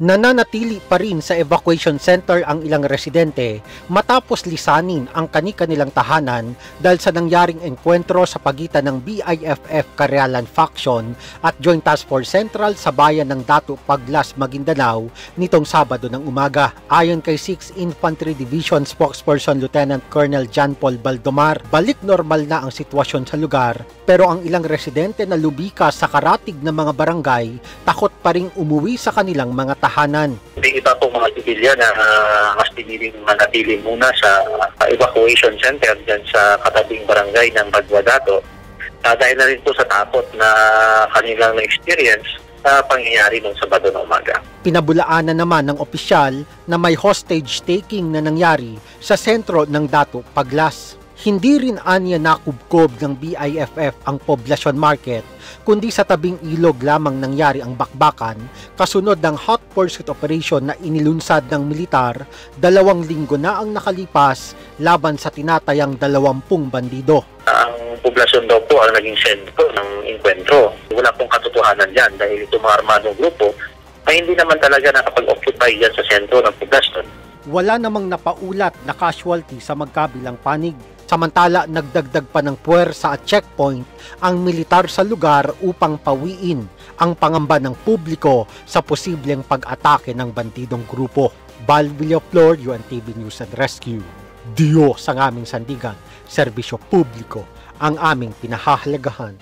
Nananatili pa rin sa evacuation center ang ilang residente matapos lisanin ang kani-kanilang tahanan dahil sa nangyaring enkwentro sa pagitan ng BIFF Karyalan Faction at Joint Task Force Central sa bayan ng Datu Paglas, Maguindanao nitong Sabado ng umaga. Ayon kay 6 Infantry Division spokesperson Lieutenant Colonel John Paul Baldomar, balik normal na ang sitwasyon sa lugar pero ang ilang residente na lubika sa karatig ng mga barangay takot pa ring umuwi sa kanilang mga tahanan tahanan. May iba pong mga sibilyan na uh, mas piniling manatili muna sa uh, evacuation center dyan sa katabing barangay ng Bagwadato. Uh, dahil na rin po sa takot na kanilang experience sa uh, pangyayari nung Sabado na umaga. Pinabulaanan naman ng opisyal na may hostage taking na nangyari sa sentro ng Dato Paglas. Hindi rin anya nakubkob ng BIFF ang poblasyon market, kundi sa tabing ilog lamang nangyari ang bakbakan kasunod ng hot pursuit operation na inilunsad ng militar dalawang linggo na ang nakalipas laban sa tinatayang dalawampung bandido. Ang poblasyon daw po ang naging sentro ng inkwentro. Wala pong katotohanan dyan dahil ito mga armadong grupo ay hindi naman talaga nakapag-occupy dyan sa sentro ng poblasyon. Wala namang napaulat na casualty sa magkabilang panig. Samantala, nagdagdag pa ng puwersa at checkpoint ang militar sa lugar upang pawiin ang pangamba ng publiko sa posibleng pag-atake ng bandidong grupo. Val Villaflor, UNTV News and Rescue. Diyos ang aming sandigan, serbisyo publiko ang aming pinahahalagahan.